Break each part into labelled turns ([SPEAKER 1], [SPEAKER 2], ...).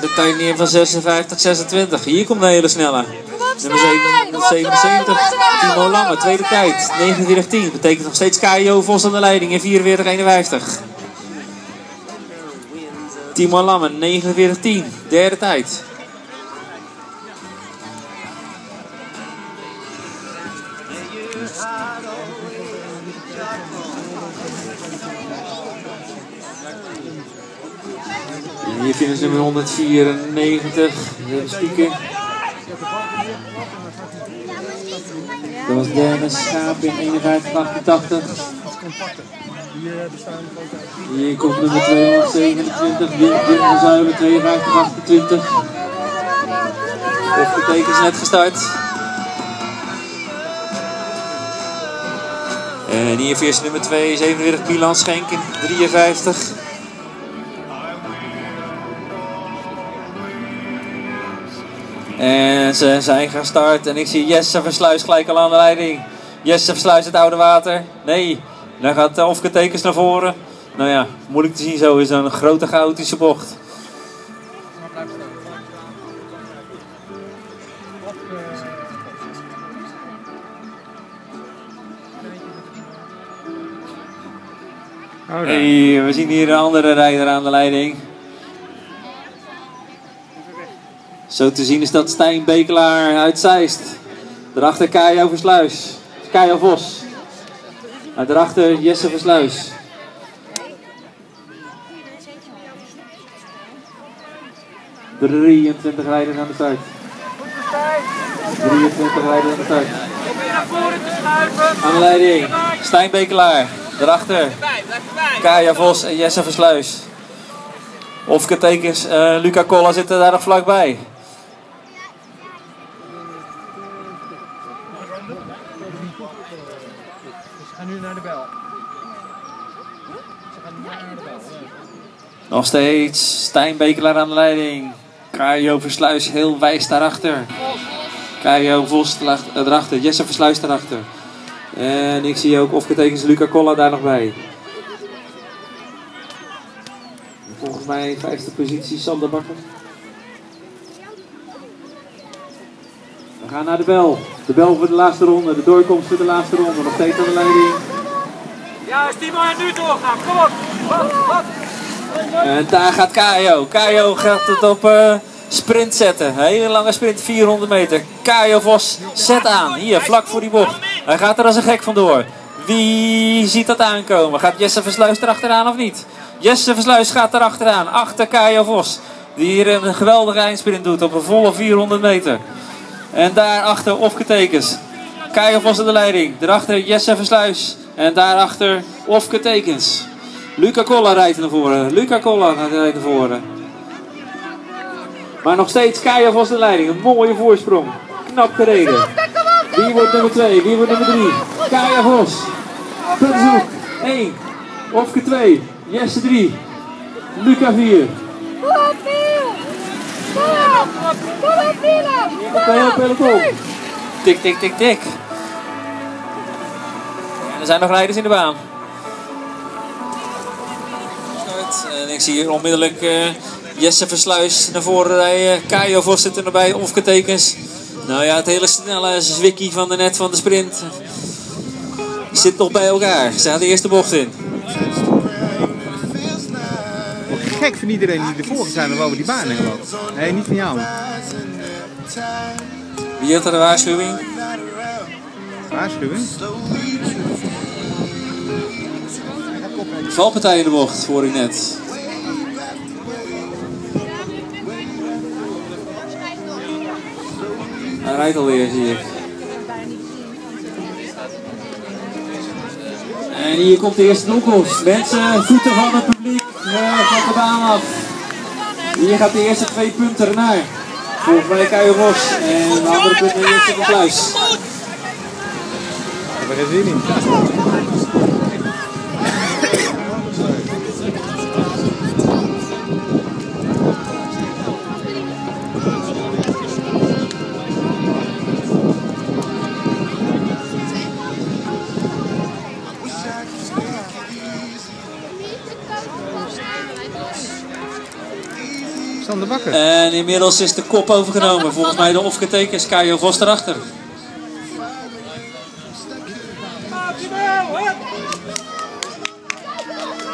[SPEAKER 1] de tijd neer van 56, 26. Hier komt een hele snelle. Nummer 77, Timo Lange, tweede tijd. 49, betekent nog steeds KO Vos aan de leiding in 44, 51. Timo Lange, 49, 10, derde tijd. Hier vinden ze nummer 194, de speaker. Dat was Dennis Schaap in 5188. Hier komt nummer 227, Wim de Zuilen 5228. Of de tekens net gestart. En hier is nummer 2, 47 Milan Schenken, 53. En ze zijn gestart en ik zie Jesse Versluis gelijk al aan de leiding. Jesse Versluis het oude water. Nee, dan gaat Ofke Tekens naar voren. Nou ja, moeilijk te zien zo is een grote chaotische bocht. Hey, we zien hier een andere rijder aan de leiding. Zo te zien is dat Stijn Bekelaar uit Zeist. Daarachter Kajo Versluis. Kajo Vos. En daarachter Jesse Versluis. ...23 rijders aan de start. 23 rijders aan de start. Aan de leiding. Stijn Bekelaar. Daarachter. Kaya Vos en Jesse Versluis. Of tekens, uh, Luca Colla zitten daar nog vlakbij. Nog steeds Stijn Bekelaar aan de leiding. Kajo Versluis heel wijs daarachter. Kajo Vos erachter. Jesse Versluis daarachter. En ik zie ook ofgetekens Luca Colla daar nog bij. Volgens mij vijfde positie Sander Bakker. We gaan naar de bel. De bel voor de laatste ronde. De doorkomst voor de laatste ronde. Nog steeds aan de leiding.
[SPEAKER 2] Ja, Timo en nu doorgaan. Kom op. Wat.
[SPEAKER 1] En daar gaat Kajo. Kajo gaat het op uh, sprint zetten. Hele lange sprint, 400 meter. Kajo Vos zet aan. Hier, vlak voor die bocht. Hij gaat er als een gek vandoor. Wie ziet dat aankomen? Gaat Jesse Versluis erachteraan of niet? Jesse Versluis gaat erachteraan. Achter Kajo Vos. Die hier een geweldige eindsprint doet op een volle 400 meter. En daarachter Ofke Tekens. Kajo Vos aan de leiding. Daarachter Jesse Versluis. En daarachter Ofke Tekens. Luca Colla rijdt naar voren. Luca Colla rijdt naar voren. Maar nog steeds Kaya Vos de leiding. Een mooie voorsprong. Knap gereden. Wie wordt nummer 2? Wie wordt nummer 3? Kaya Vos. Puntzoek 1. Ofke 2. Jesse 3. Luca 4.
[SPEAKER 3] Kom op! Kom op! Kom op!
[SPEAKER 1] Komt een heel peloton. Tik, tik, tik, tik. Er zijn nog rijders in de baan. En ik zie hier onmiddellijk uh, Jesse Versluis naar voren rijden. Kajo Vos zit er erbij, Ofketekens. Nou ja, het hele snelle zwikkie van de net van de sprint zit nog bij elkaar. Ze gaan de eerste bocht in.
[SPEAKER 4] Gek van iedereen die ervoor zijn of over die baan heen loopt. Nee, niet van jou.
[SPEAKER 1] Wie heeft er de waarschuwing?
[SPEAKER 4] Waarschuwing?
[SPEAKER 1] Valpartij in de bocht, hoor ik net. Hij rijdt alweer, zie ik. En hier komt de eerste doelkomst. Mensen, voeten van het publiek uh, van de baan af. Hier gaat de eerste twee punten ernaar. Volgens mij Kuijer Ros en de andere punten naar Jesse van Kluis.
[SPEAKER 4] We hebben geen zin
[SPEAKER 1] En inmiddels is de kop overgenomen. Volgens mij de off-geteken is Kajo Vos erachter.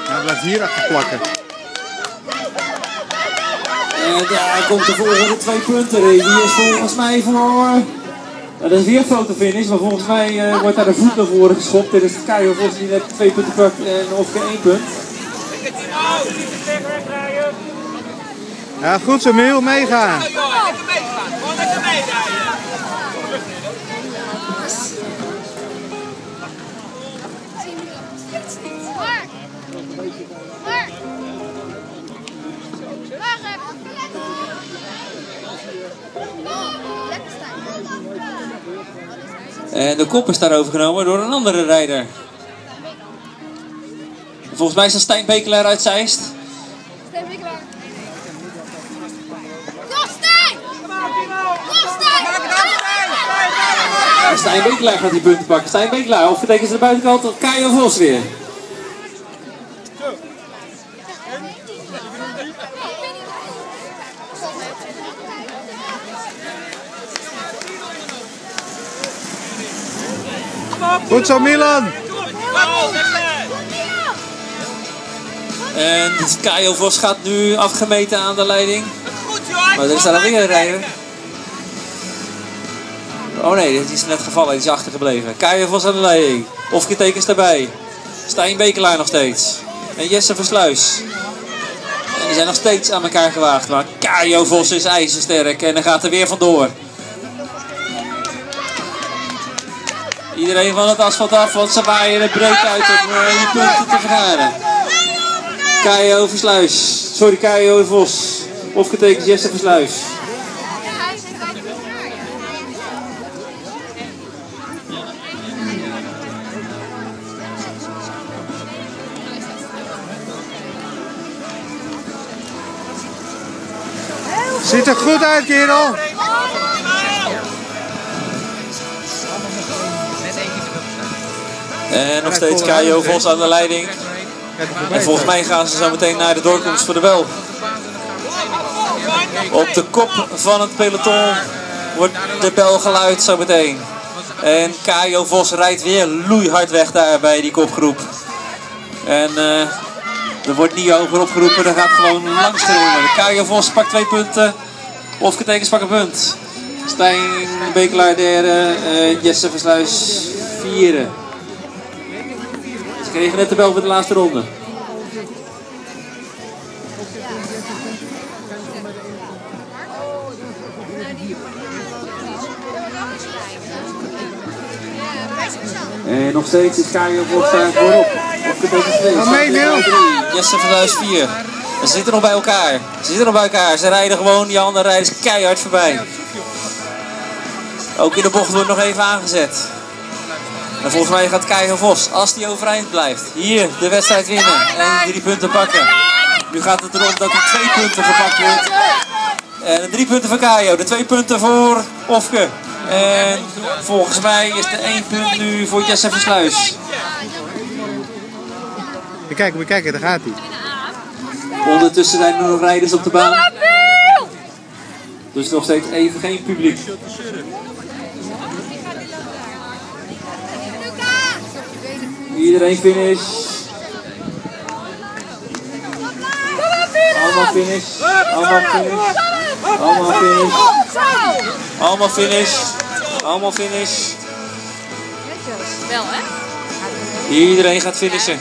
[SPEAKER 4] Hij blijft hier achter plakken.
[SPEAKER 1] En daar komt de volgende twee punten. Die is volgens mij voor... Eh, dat is weer een fotofinish, maar volgens mij eh, wordt daar de voet naar voren geschopt. Dit is Kajo Vos die net twee punten pakt en of geen één punt.
[SPEAKER 4] Ja, goed zo, Miel, meegaan.
[SPEAKER 2] Lekker. Gewoon lekker.
[SPEAKER 1] En de kop is daar overgenomen door een andere rijder. Volgens mij is dat Stijn Bekelaar uit Zeist.
[SPEAKER 3] Stijn Wikkelaar. Kom, Stijn! Kom, Stijn!
[SPEAKER 1] Bekelaar gaat die punten pakken. Stijn Bekelaar, of betekent ze de buitenkant of Kajo Vos weer?
[SPEAKER 4] Goed zo, Milan.
[SPEAKER 1] En Kajo Vos gaat nu afgemeten aan de leiding. Maar er is daar alweer een rijder. Oh nee, die is net gevallen, die is achtergebleven. Vos aan de leiding. Of getekens daarbij. Stijn Bekelaar nog steeds. En Jesse Versluis. En die zijn nog steeds aan elkaar gewaagd. Maar Kajo Vos is ijzersterk en dan gaat er weer vandoor. Iedereen van het asfalt af, want ze waaien het breed uit om eh, die punten te vergaren. Kajo Versluis. Sorry, Kajo Vos. Of getekend Jesse Versluis.
[SPEAKER 4] Ziet er goed uit, kerel.
[SPEAKER 1] En nog steeds Kajo Vos aan de leiding. En volgens mij gaan ze zo meteen naar de doorkomst voor de bel. Op de kop van het peloton wordt de bel geluid zo meteen. En Kajo Vos rijdt weer loeihard weg daar bij die kopgroep. En eh, er wordt niet hoger opgeroepen, er gaat gewoon langs gereden. Kajo Vos pakt twee punten. Of getekens pak een punt. Stijn Bekelaar derde, eh, Jesse Versluis vierde. Ze kregen net de bel voor de laatste ronde. En nog steeds is Vos daar voorop.
[SPEAKER 4] Ga mee, Wil.
[SPEAKER 1] Jesse Versluis 4. Ze zitten nog bij elkaar. Ze zitten nog bij elkaar. Ze rijden gewoon, die andere rijders keihard voorbij. Ook in de bocht wordt nog even aangezet. En volgens mij gaat Keijo Vos, als hij overeind blijft, hier de wedstrijd winnen en drie punten pakken. Nu gaat het erom dat er twee punten gepakt wordt. En de drie punten voor Kajo, de twee punten voor Ofke. En volgens mij is de één punt nu voor Jesse Versluis.
[SPEAKER 4] We kijken, we kijken, daar gaat hij.
[SPEAKER 1] Ondertussen zijn er nog rijders op de baan. Dus nog steeds even geen publiek. Iedereen finish. Allemaal finish. Allemaal finish. Allemaal finish. Allemaal finish. Allemaal finish.
[SPEAKER 3] Wel, hè?
[SPEAKER 1] Iedereen gaat finishen.